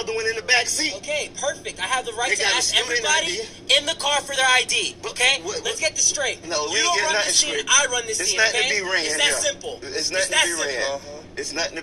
other one in the back seat. Okay, perfect. I have the right They to ask everybody ID. in the car for their ID. But Okay, what- what, let's get this straight. No, we you don't get run this scene. straight. I run this It's scene. Not okay? to be ran It's that yeah. simple. It's not to be ran. simple. It's not to